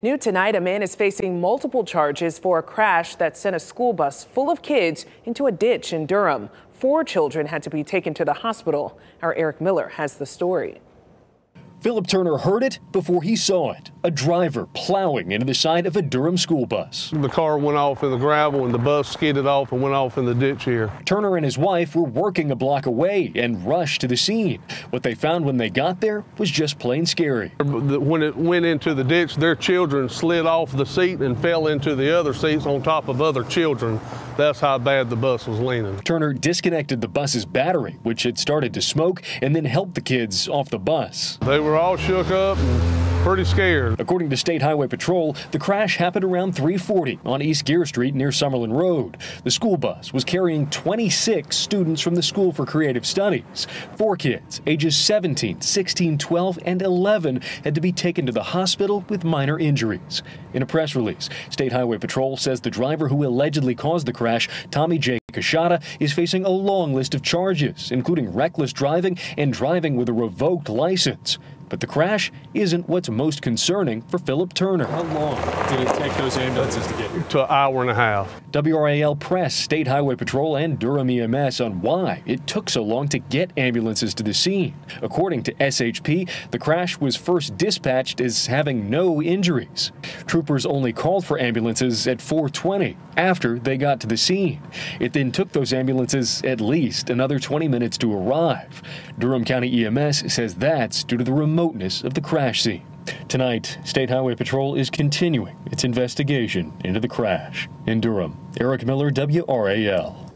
New tonight, a man is facing multiple charges for a crash that sent a school bus full of kids into a ditch in Durham. Four children had to be taken to the hospital. Our Eric Miller has the story. Philip Turner heard it before he saw it. A driver plowing into the side of a Durham school bus. The car went off in the gravel and the bus skidded off and went off in the ditch here. Turner and his wife were working a block away and rushed to the scene. What they found when they got there was just plain scary. When it went into the ditch, their children slid off the seat and fell into the other seats on top of other children. That's how bad the bus was leaning. Turner disconnected the bus's battery, which had started to smoke, and then helped the kids off the bus. They were all shook up pretty scared. According to State Highway Patrol, the crash happened around 340 on East Geer Street near Summerlin Road. The school bus was carrying 26 students from the School for Creative Studies. Four kids, ages 17, 16, 12, and 11, had to be taken to the hospital with minor injuries. In a press release, State Highway Patrol says the driver who allegedly caused the crash, Tommy J. Kashada, is facing a long list of charges, including reckless driving and driving with a revoked license. But the crash isn't what's most concerning for Philip Turner. How long did it take those ambulances to get here? To an hour and a half. WRAL Press, State Highway Patrol, and Durham EMS on why it took so long to get ambulances to the scene. According to SHP, the crash was first dispatched as having no injuries. Troopers only called for ambulances at 420 after they got to the scene. It then took those ambulances at least another 20 minutes to arrive. Durham County EMS says that's due to the remote remoteness of the crash scene. Tonight, State Highway Patrol is continuing its investigation into the crash. In Durham, Eric Miller, WRAL.